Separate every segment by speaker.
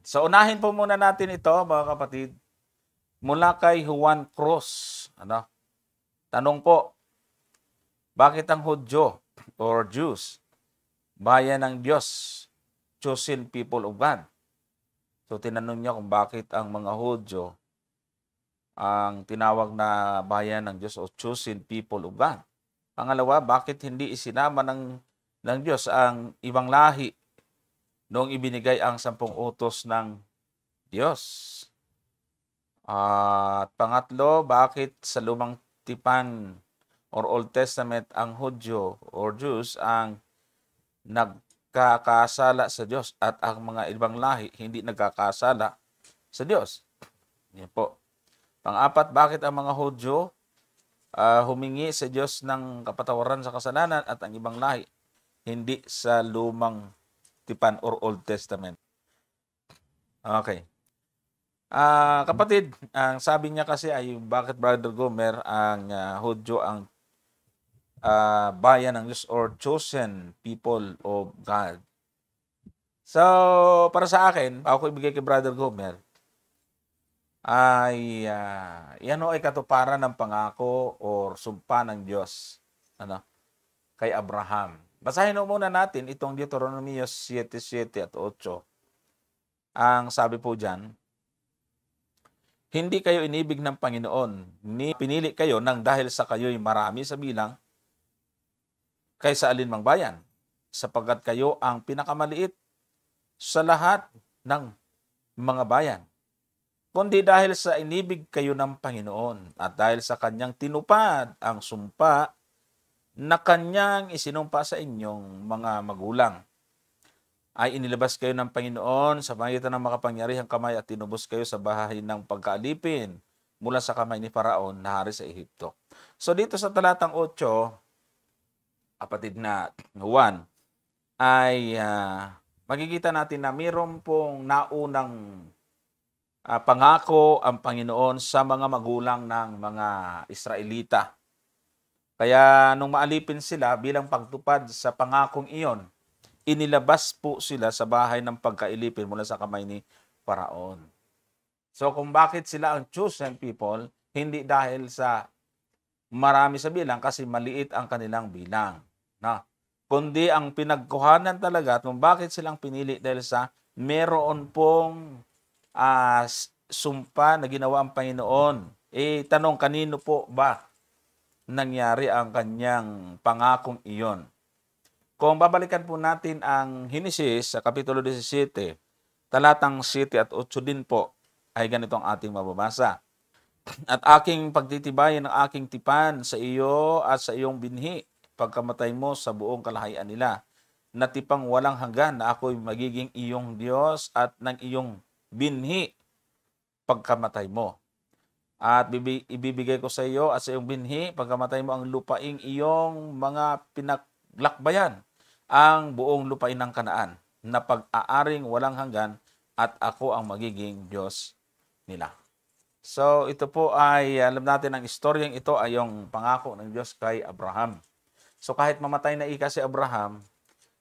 Speaker 1: So unahin po muna natin ito mga kapatid. Mula kay Juan Cruz. Ano? Tanong po, bakit ang Hudyo or Jews, bayan ng Diyos, chosen people of God? So tinanong niya kung bakit ang mga Hudyo ang tinawag na bayan ng Diyos o chosen people of God. Pangalawa, bakit hindi isinama ng, ng Diyos ang ibang lahi noong ibinigay ang sampung utos ng Diyos? At pangatlo, bakit sa lumang tipan or Old Testament ang Hudyo or Jews ang nagkakasala sa Diyos at ang mga ibang lahi hindi nagkakasala sa Diyos? Yan po. Pang-apat, bakit ang mga Hudyo uh, humingi sa Diyos ng kapatawaran sa kasalanan at ang ibang lahi hindi sa lumang tipan or Old Testament? Okay. Uh, kapatid, ang sabi niya kasi ay bakit Brother Gomer ang uh, Hudyo ang uh, bayan ng Diyos or chosen people of God. So, para sa akin, ako ibigay kay Brother Gomer, ay uh, yan o ay katuparan ng pangako or sumpa ng Diyos ano, kay Abraham. Basahin mo muna natin itong Deuteronomy 7.7 at 8. Ang sabi po dyan, hindi kayo inibig ng Panginoon, ni pinili kayo nang dahil sa kayo'y marami sa bilang kaysa alinmang bayan, sapagkat kayo ang pinakamaliit sa lahat ng mga bayan. Kundi dahil sa inibig kayo ng Panginoon at dahil sa kanyang tinupad ang sumpa na kanyang isinumpa sa inyong mga magulang ay inilabas kayo ng Panginoon sa magitan ng makapangyarihang kamay at tinubos kayo sa bahay ng pagkaalipin mula sa kamay ni Faraon na hari sa Ehipto. So dito sa talatang 8, kapatid na Juan, ay uh, makikita natin na mayroon pong naunang uh, pangako ang Panginoon sa mga magulang ng mga Israelita. Kaya nung maalipin sila bilang pagtupad sa pangakong iyon, inilabas po sila sa bahay ng pagkailipin mula sa kamay ni Paraon. So kung bakit sila ang chosen people, hindi dahil sa marami sa bilang kasi maliit ang kanilang bilang. Na, kundi ang pinagkuhanan talaga at kung bakit silang pinili dahil sa meron pong uh, sumpa na ginawa ang Panginoon. Eh, tanong, kanino po ba nangyari ang kanyang pangakong iyon? Kung babalikan po natin ang Hinesis sa Kapitulo 17, talatang 7 at 8 din po, ay ganito ang ating mababasa. At aking pagtitibayan ng aking tipan sa iyo at sa iyong binhi, pagkamatay mo sa buong kalahayan nila, na tipang walang hanggan na ako'y magiging iyong Diyos at ng iyong binhi pagkamatay mo. At ibibigay ko sa iyo at sa iyong binhi, pagkamatay mo ang lupaing iyong mga pinaglakbayan ang buong lupain ng kanaan na pag-aaring walang hanggan at ako ang magiging Diyos nila. So ito po ay alam natin ang istoryang ito ay yung pangako ng Diyos kay Abraham. So kahit mamatay na ika si Abraham,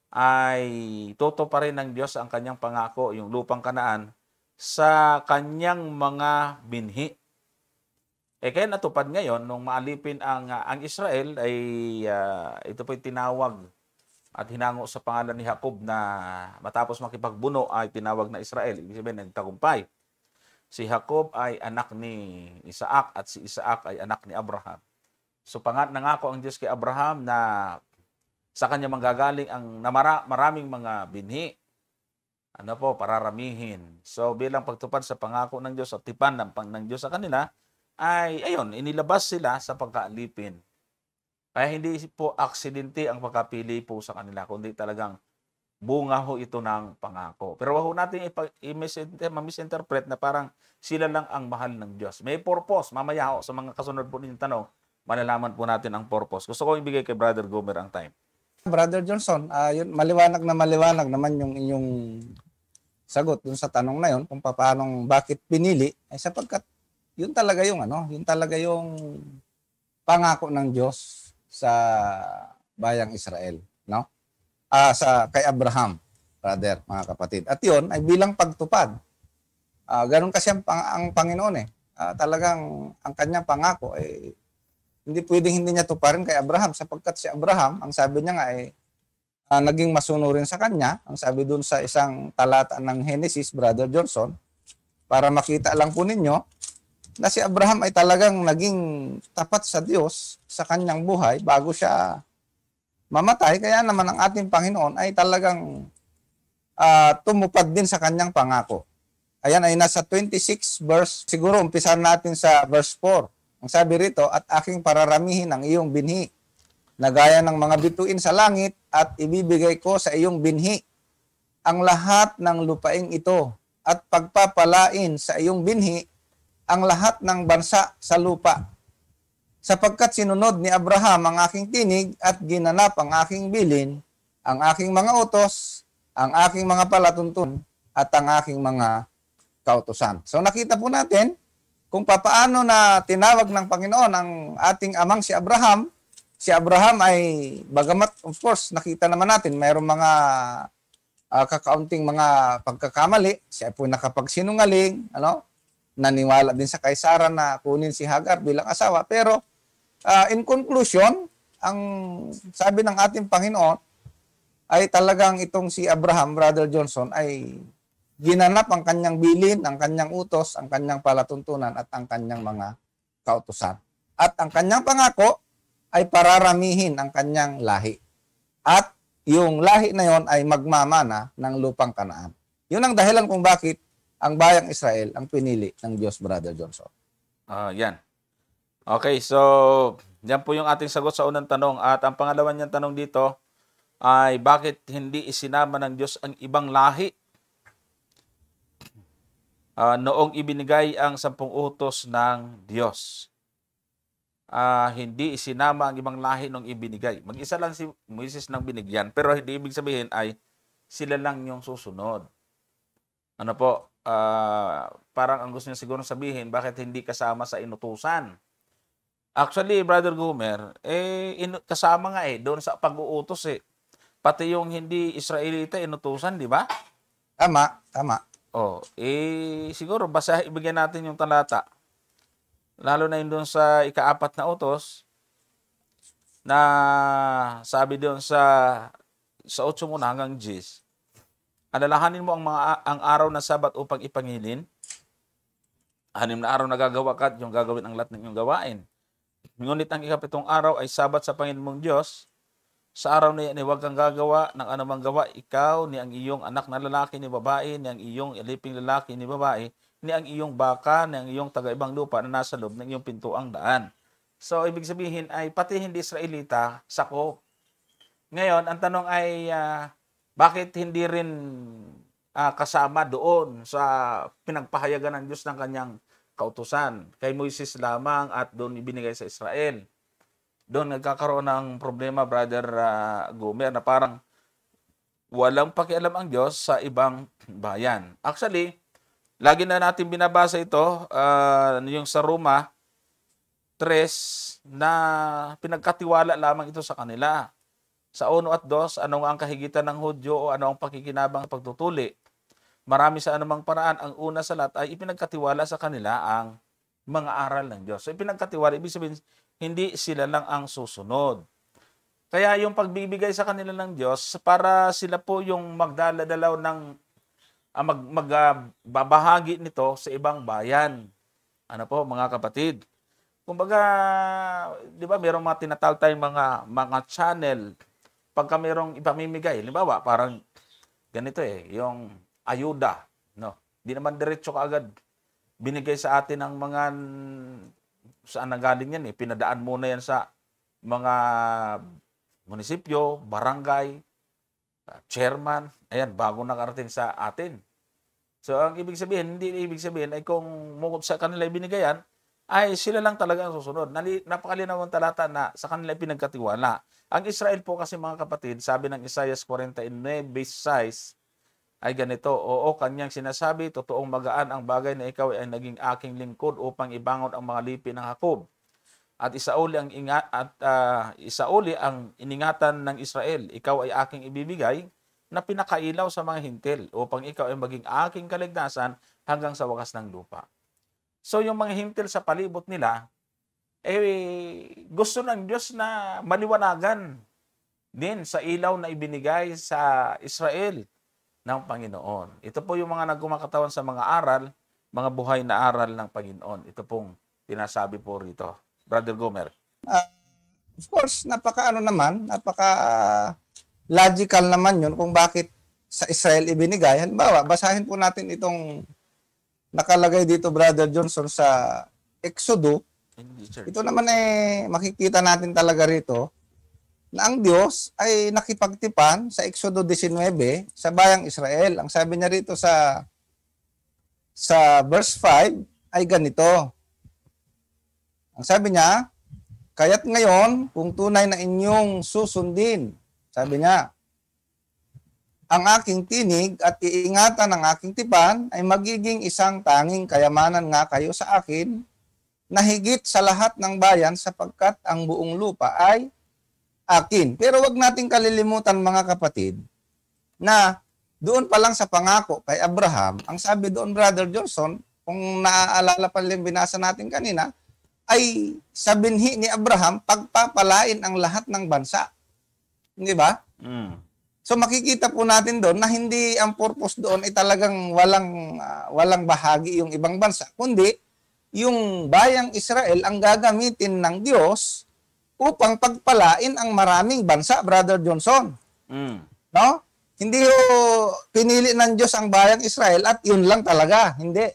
Speaker 1: ay toto pa rin ng Diyos ang kanyang pangako, yung lupang kanaan, sa kanyang mga binhi. Eh kaya natupad ngayon nung maalipin ang ang Israel ay uh, ito po tinawag at hinango sa pangalan ni Jacob na matapos makipagbuno ay tinawag na Israel. Ibig sabihin, nagtagumpay. Si Jacob ay anak ni Isaac at si Isaac ay anak ni Abraham. So pangat nangako ang Diyos kay Abraham na sa kanya manggagaling ang namara, maraming mga binhi. Ano po, pararamihin. So bilang pagtupad sa pangako ng Diyos at tipan ng, ng Diyos sa kanila, ay ayun, inilabas sila sa pagkaalipin kaya hindi po aksidente ang pagkapili po sa kanila, kundi talagang bunga ho ito ng pangako. Pero wag ho natin i-misinterpret na parang sila lang ang mahal ng Diyos. May purpose. Mamaya ho, sa mga kasunod po ninyong tanong, malalaman po natin ang purpose. Gusto ko ibigay kay Brother Gomer ang time.
Speaker 2: Brother Johnson, uh, yun, maliwanag na maliwanag naman yung inyong sagot dun sa tanong na yun kung paano bakit pinili ay sapagkat yun talaga yung ano, yun talaga yung pangako ng Diyos sa bayang Israel, no? Ah, sa kay Abraham, brother, mga kapatid. At 'yon ay bilang pagtupad Ah, ganun kasi ang, ang Panginoon eh. Ah, talagang ang kanyang pangako eh hindi pwedeng hindi niya tuparin kay Abraham sapagkat si Abraham, ang sabi niya nga eh ah, naging masunurin sa kanya. Ang sabi doon sa isang talata ng Genesis, Brother Johnson, para makita lang po ninyo na si Abraham ay talagang naging tapat sa Diyos sa kanyang buhay bago siya mamatay. Kaya naman ang ating Panginoon ay talagang ah, tumupad din sa kanyang pangako. Ayan ay nasa 26 verse. Siguro umpisahan natin sa verse 4. Ang sabi rito, at aking pararamihin ang iyong binhi na gaya ng mga bituin sa langit at ibibigay ko sa iyong binhi ang lahat ng lupaing ito at pagpapalain sa iyong binhi ang lahat ng bansa sa lupa. Sapagkat sinunod ni Abraham ang aking tinig at ginanap ang aking bilin, ang aking mga utos, ang aking mga palatunton, at ang aking mga kautosan. So nakita po natin kung papaano na tinawag ng Panginoon ang ating amang si Abraham. Si Abraham ay, bagamat of course, nakita naman natin, mayroong mga ah, kakaunting mga pagkakamali. Siya po nakapagsinungaling, ano? Naniwala din sa kaisara na kunin si Hagar bilang asawa. Pero ah, in conclusion, ang sabi ng ating Panginoon ay talagang itong si Abraham, Brother Johnson, ay ginanap ang kanyang bilin, ang kanyang utos, ang kanyang palatuntunan at ang kanyang mga kautusan. At ang kanyang pangako ay pararamihin ang kanyang lahi. At yung lahi na yon ay magmamana ng lupang kanaan. Yun ang dahilan kung bakit ang bayang Israel ang pinili ng Diyos, Brother Johnson.
Speaker 1: Ah, yan. Okay, so yan po yung ating sagot sa unang tanong. At ang pangalawa niyang tanong dito ay bakit hindi isinama ng Diyos ang ibang lahi Ah, noong ibinigay ang sampung utos ng Diyos? Ah, hindi isinama ang ibang lahi nung ibinigay. Mag-isa lang si Moises nang binigyan, pero hindi ibig sabihin ay sila lang yung susunod. Ano po? Ah, parang ang gusto niya siguro sabihin, bakit hindi kasama sa inutusan? Actually, Brother Gumer, eh, inu- kasama nga eh, doon sa pag-uutos eh. Pati yung hindi Israelita inutusan, di ba?
Speaker 2: Tama, tama.
Speaker 1: Oh, eh, siguro, basta ibigyan natin yung talata. Lalo na yun doon sa ikaapat na utos, na sabi doon sa sa 8 muna hanggang 10, alalahanin mo ang mga ang araw na sabat upang ipangilin. Anim na araw na gagawa ka at yung gagawin ang lahat ng iyong gawain. Ngunit ang ikapitong araw ay sabat sa Panginoon mong Diyos. Sa araw na iyan huwag kang gagawa ng anumang gawa, ikaw, ni ang iyong anak na lalaki ni babae, ni ang iyong iliping lalaki ni babae, ni ang iyong baka, ni ang iyong taga-ibang lupa na nasa loob ng iyong pintuang daan. So, ibig sabihin ay pati hindi Israelita, sakop. Ngayon, ang tanong ay ah, bakit hindi rin ah, kasama doon sa pinagpahayagan ng Diyos ng kanyang kautusan? Kay Moises lamang at doon ibinigay sa Israel. Doon nagkakaroon ng problema, Brother ah, Gomer, na parang walang pakialam ang Diyos sa ibang bayan. Actually, lagi na natin binabasa ito, ah, yung sa Roma 3, na pinagkatiwala lamang ito sa kanila. Sa 1 at 2, ano ang kahigitan ng Hudyo o ano ang pakikinabang pagtutuli? Marami sa anumang paraan, ang una sa lahat ay ipinagkatiwala sa kanila ang mga aral ng Diyos. So ipinagkatiwala, ibig sabihin, hindi sila lang ang susunod. Kaya yung pagbibigay sa kanila ng Diyos, para sila po yung magdaladalaw ng ah, mag, mag babahagi nito sa ibang bayan. Ano po, mga kapatid? Kumbaga, di ba, merong mga tinatawag tayong mga, mga channel pagka merong ipamimigay. Halimbawa, parang ganito eh, yung ayuda. No? Di naman diretso kaagad binigay sa atin ng mga saan nanggaling yan eh. Pinadaan muna yan sa mga munisipyo, barangay, uh, chairman. Ayan, bago nakarating sa atin. So, ang ibig sabihin, hindi ibig sabihin ay kung mukod sa kanila ibinigayan, ay sila lang talaga ang susunod. Napakalinaw ang talata na sa kanila pinagkatiwala. Ang Israel po kasi mga kapatid, sabi ng Isaiah 49, size ay ganito, Oo, kanyang sinasabi, totoong magaan ang bagay na ikaw ay naging aking lingkod upang ibangon ang mga lipi ng Hakob. At isauli ang inga, at ah, isauli ang iningatan ng Israel. Ikaw ay aking ibibigay na pinakailaw sa mga hintil upang ikaw ay maging aking kaligtasan hanggang sa wakas ng lupa. So yung mga hintil sa palibot nila, eh, gusto ng Diyos na maliwanagan din sa ilaw na ibinigay sa Israel ng Panginoon. Ito po yung mga nagkumakatawan sa mga aral, mga buhay na aral ng Panginoon. Ito pong tinasabi po rito. Brother Gomer.
Speaker 2: Of course, napaka ano naman, napaka ah, logical naman yun kung bakit sa Israel ibinigay. Halimbawa, basahin po natin itong nakalagay dito, Brother Johnson, sa Exodo. Ito naman eh, makikita natin talaga rito na ang Diyos ay nakipagtipan sa Exodo 19 sa bayang Israel. Ang sabi niya rito sa sa verse 5 ay ganito. Ang sabi niya, kaya't ngayon, kung tunay na inyong susundin, sabi niya, ang aking tinig at iingatan ng aking tipan ay magiging isang tanging kayamanan nga kayo sa akin na higit sa lahat ng bayan sapagkat ang buong lupa ay akin. Pero wag nating kalilimutan mga kapatid na doon pa lang sa pangako kay Abraham, ang sabi doon Brother Johnson, kung naaalala pa rin binasa natin kanina, ay sa binhi ni Abraham, pagpapalain ang lahat ng bansa. Di ba?
Speaker 1: Mm.
Speaker 2: So makikita po natin doon na hindi ang purpose doon ay talagang walang ah, walang bahagi yung ibang bansa, kundi yung bayang Israel ang gagamitin ng Diyos upang pagpalain ang maraming bansa, Brother Johnson.
Speaker 1: Mm.
Speaker 2: No? Hindi ho pinili ng Diyos ang bayang Israel at yun lang talaga. Hindi.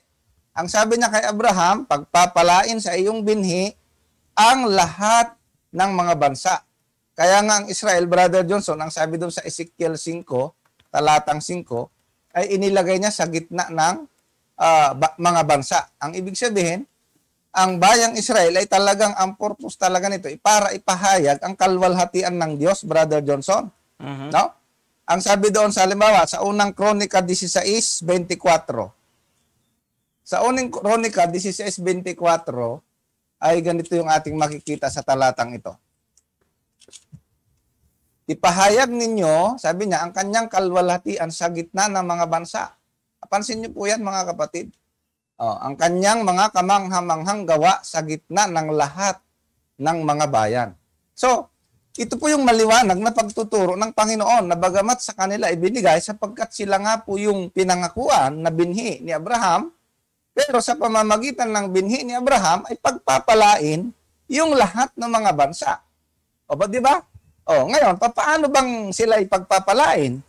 Speaker 2: Ang sabi niya kay Abraham, pagpapalain sa iyong binhi ang lahat ng mga bansa. Kaya nga ang Israel, Brother Johnson, ang sabi doon sa Ezekiel 5, talatang 5, ay inilagay niya sa gitna ng ah, ba- mga bansa. Ang ibig sabihin, ang bayang Israel ay talagang ang purpose talaga nito ay para ipahayag ang kalwalhatian ng Diyos, Brother Johnson.
Speaker 1: Mhm.
Speaker 2: No? Ang sabi doon sa halimbawa, sa unang Kronika 16:24. Sa unang Kronika 16:24 ay ganito yung ating makikita sa talatang ito. Ipahayag ninyo, sabi niya, ang kanyang kalwalhatian sa gitna ng mga bansa. Pansin niyo po yan mga kapatid. Oh, ang kanyang mga kamanghamanghang gawa sa gitna ng lahat ng mga bayan. So, ito po yung maliwanag na pagtuturo ng Panginoon na bagamat sa kanila ibinigay sapagkat sila nga po yung pinangakuan na binhi ni Abraham, pero sa pamamagitan ng binhi ni Abraham ay pagpapalain yung lahat ng mga bansa. O ba, di ba? O, ngayon, paano bang sila ipagpapalain?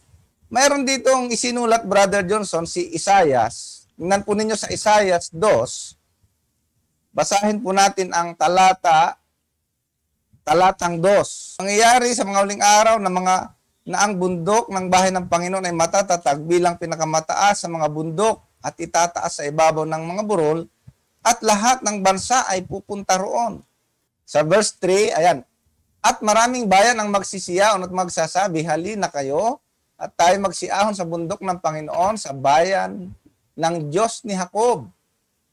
Speaker 2: Mayroon ditong isinulat, Brother Johnson, si Isayas. Tingnan po ninyo sa Isayas 2. Basahin po natin ang talata talatang 2. Mangyayari sa mga uling araw na mga na ang bundok ng bahay ng Panginoon ay matatatag bilang pinakamataas sa mga bundok at itataas sa ibabaw ng mga burol at lahat ng bansa ay pupunta roon. Sa verse 3, ayan, at maraming bayan ang magsisiyaon at magsasabi, halina kayo at tayo magsiahon sa bundok ng Panginoon sa bayan ng Diyos ni Jacob.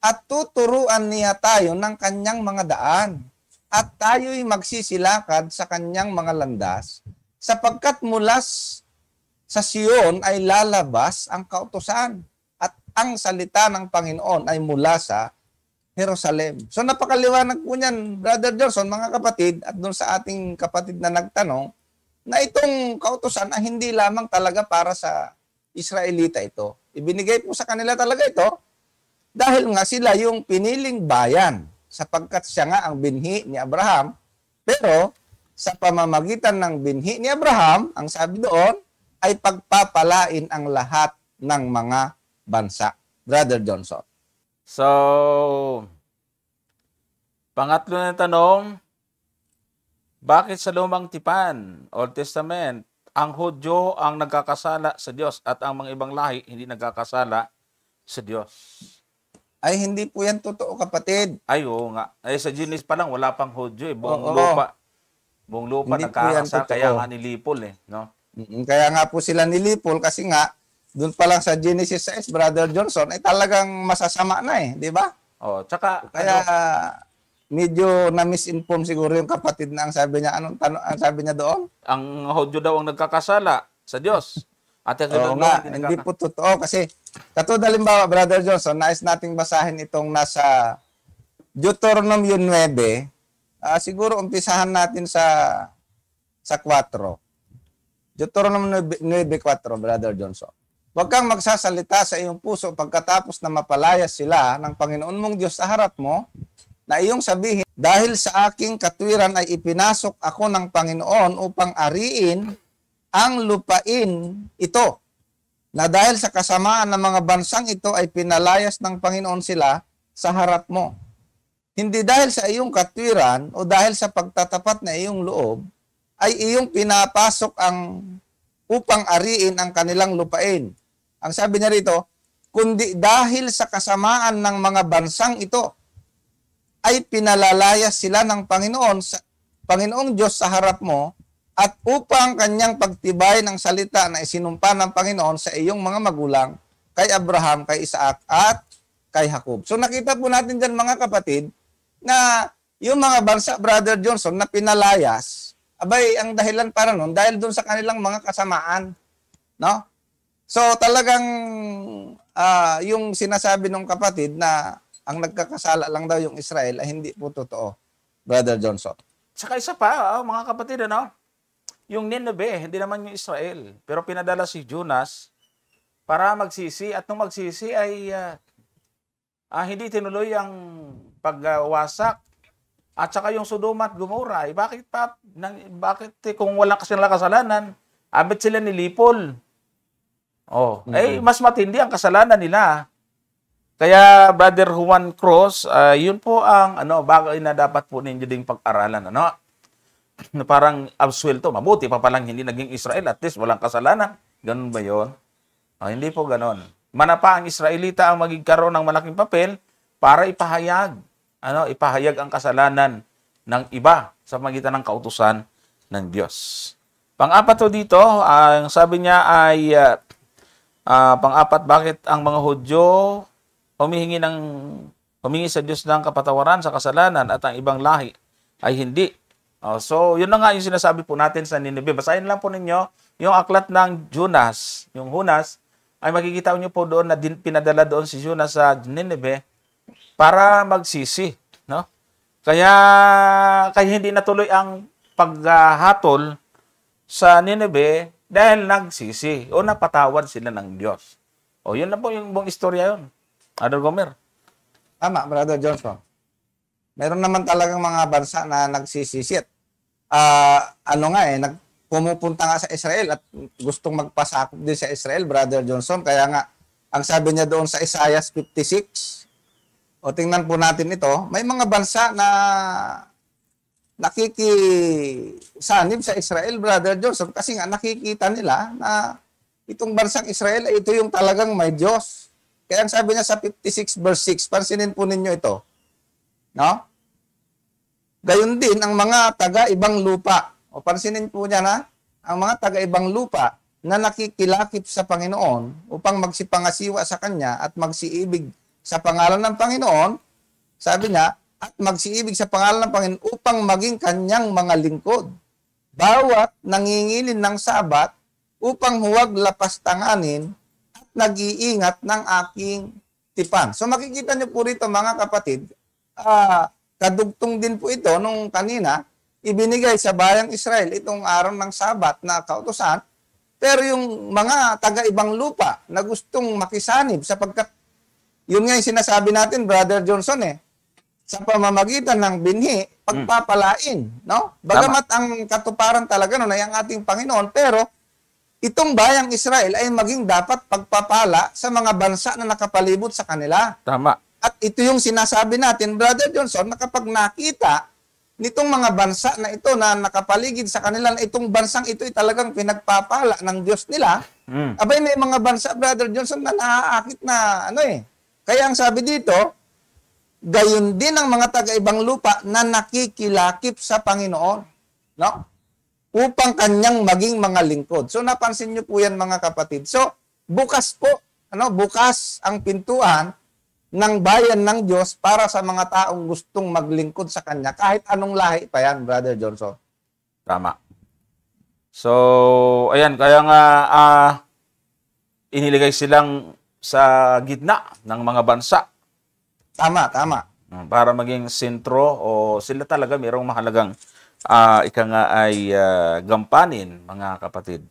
Speaker 2: At tuturuan niya tayo ng kanyang mga daan at tayo'y magsisilakad sa kanyang mga landas sapagkat mula s- sa Siyon ay lalabas ang kautosan at ang salita ng Panginoon ay mula sa Jerusalem. So napakaliwanag po niyan, Brother Johnson, mga kapatid, at doon sa ating kapatid na nagtanong, na itong kautosan ay hindi lamang talaga para sa Israelita ito. Ibinigay po sa kanila talaga ito dahil nga sila yung piniling bayan sapagkat siya nga ang binhi ni Abraham. Pero sa pamamagitan ng binhi ni Abraham, ang sabi doon, ay pagpapalain ang lahat ng mga bansa. Brother Johnson.
Speaker 1: So, pangatlo na tanong, bakit sa lumang tipan, Old Testament, ang Hudyo ang nagkakasala sa Diyos at ang mga ibang lahi hindi nagkakasala sa Diyos?
Speaker 2: Ay hindi po yan totoo kapatid.
Speaker 1: Ay, oo nga. Ay, sa Genesis pa lang, wala pang Hudyo eh. Buong
Speaker 2: Oo.
Speaker 1: lupa. Buong lupa
Speaker 2: Hindi
Speaker 1: nagkakasala, kaya nga nilipol eh. No?
Speaker 2: Kaya nga po sila nilipol kasi nga doon pa lang sa Genesis 6, Brother Johnson, ay talagang masasama na eh, di ba?
Speaker 1: Oh, tsaka,
Speaker 2: Kaya
Speaker 1: ano,
Speaker 2: medyo na-misinform siguro yung kapatid na ang sabi niya, anong tanong, ang sabi niya doon?
Speaker 1: ang Hudyo daw ang nagkakasala sa Diyos. Ate
Speaker 2: Oo
Speaker 1: Kilolo,
Speaker 2: nga,
Speaker 1: hindi
Speaker 2: hindi po totoo kasi katulad halimbawa, Brother Johnson, nais nating basahin itong nasa Deuteronomy 9. Ah, siguro umpisahan natin sa sa 4. Deuteronomy 9:4, Brother Johnson. Huwag kang magsasalita sa iyong puso pagkatapos na mapalayas sila ng Panginoon mong Diyos sa harap mo na iyong sabihin, dahil sa aking katwiran ay ipinasok ako ng Panginoon upang ariin ang lupain ito na dahil sa kasamaan ng mga bansang ito ay pinalayas ng Panginoon sila sa harap mo. Hindi dahil sa iyong katwiran o dahil sa pagtatapat na iyong loob, ay iyong pinapasok ang upang ariin ang kanilang lupain. Ang sabi niya rito, kundi dahil sa kasamaan ng mga bansang ito, ay pinalalayas sila ng Panginoon sa Panginoong Diyos sa harap mo at upang kanyang pagtibay ng salita na isinumpa ng Panginoon sa iyong mga magulang, kay Abraham, kay Isaac, at kay Jacob. So nakita po natin dyan mga kapatid, na yung mga bansa, Brother Johnson, na pinalayas, abay, ang dahilan para nun, dahil doon sa kanilang mga kasamaan. No? So talagang ah, yung sinasabi ng kapatid na ang nagkakasala lang daw yung Israel ay hindi po totoo, Brother Johnson.
Speaker 1: Saka isa pa, ah, mga kapatid, ano? Yung Nineveh, hindi naman yung Israel. Pero pinadala si Jonas para magsisi. At nung magsisi ay ah, ah, hindi tinuloy ang pagwasak. At saka yung Sodoma at Gomorrah, eh, bakit pa, nang, bakit eh, kung walang kasi nila kasalanan, abit sila nilipol. Oh, eh mas matindi ang kasalanan nila. Kaya Brother Juan Cruz, ah, yun po ang ano bagay na dapat po ninyo ding pag-aralan ano. Na parang absuelto, mabuti pa palang hindi naging Israel at least walang kasalanan. Ganun ba 'yon? Ah, hindi po ganon. Manapa ang Israelita ang maging karoon ng malaking papel para ipahayag ano, ipahayag ang kasalanan ng iba sa magitan ng kautusan ng Diyos. Pang-apat to dito, ang sabi niya ay ah, ah, pang-apat bakit ang mga Hudyo humihingi ng humingi sa Diyos ng kapatawaran sa kasalanan at ang ibang lahi ay hindi. Oh, so, yun na nga yung sinasabi po natin sa Nineveh. Basahin lang po ninyo yung aklat ng Jonas, yung Hunas, ay makikita niyo po doon na din, pinadala doon si Jonas sa Nineveh para magsisi, no? Kaya kaya hindi natuloy ang paghatol sa Nineveh dahil nagsisi o napatawad sila ng Diyos. O yun na po yung buong istorya yun. Brother Gomer.
Speaker 2: Tama, Brother Johnson. Meron naman talagang mga bansa na nagsisisit. Ah, ano nga eh, nag, pumupunta nga sa Israel at gustong magpasakop din sa Israel, Brother Johnson. Kaya nga, ang sabi niya doon sa Isaiah 56, o tingnan po natin ito, may mga bansa na nakikisanib sa Israel, Brother Johnson, kasi nga nakikita nila na itong bansang Israel ito yung talagang may Diyos. Kaya ang sabi niya sa 56 verse 6, pansinin po ninyo ito. No? Gayon din ang mga taga-ibang lupa. O pansinin po niya na, ang mga taga-ibang lupa na nakikilakip sa Panginoon upang magsipangasiwa sa Kanya at magsiibig sa pangalan ng Panginoon, sabi niya, at magsiibig sa pangalan ng Panginoon upang maging Kanyang mga lingkod. Bawat nangingilin ng sabat upang huwag lapastanganin at nag-iingat ng aking tipan. So makikita niyo po rito mga kapatid, ah, kadugtong din po ito nung kanina, ibinigay sa bayang Israel itong araw ng sabat na kautosan, pero yung mga taga-ibang lupa na gustong makisanib sapagkat yun nga yung sinasabi natin, Brother Johnson eh, sa pamamagitan ng binhi, pagpapalain, no? Bagamat ang katuparan talaga nun ay ang ating Panginoon, pero itong bayang Israel ay maging dapat pagpapala sa mga bansa na nakapalibot sa kanila.
Speaker 1: Tama.
Speaker 2: At ito yung sinasabi natin, Brother Johnson, na kapag nakita nitong mga bansa na ito na nakapaligid sa kanila, na itong bansang ito ay talagang pinagpapala ng Diyos nila,
Speaker 1: Mm.
Speaker 2: abay may mga bansa, Brother Johnson, na naaakit na ano eh. Kaya ang sabi dito, gayon din ang mga taga-ibang lupa na nakikilakip sa Panginoon. No? Upang kanyang maging mga lingkod. So napansin niyo po yan mga kapatid. So bukas po, ano, bukas ang pintuan ng bayan ng Diyos para sa mga taong gustong maglingkod sa Kanya, kahit anong lahi pa yan, Brother Johnson.
Speaker 1: Tama. So, ayan, kaya nga, ah, iniligay silang sa gitna ng mga bansa
Speaker 2: Tama, tama.
Speaker 1: uh, para maging sentro o sila talaga mayroong mahalagang ah, ika nga ay ah, gampanin, mga kapatid.